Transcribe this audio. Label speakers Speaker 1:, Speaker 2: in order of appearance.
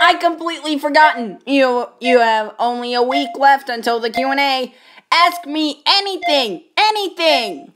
Speaker 1: I completely forgotten. You you have only a week left until the Q&A. Ask me anything, anything.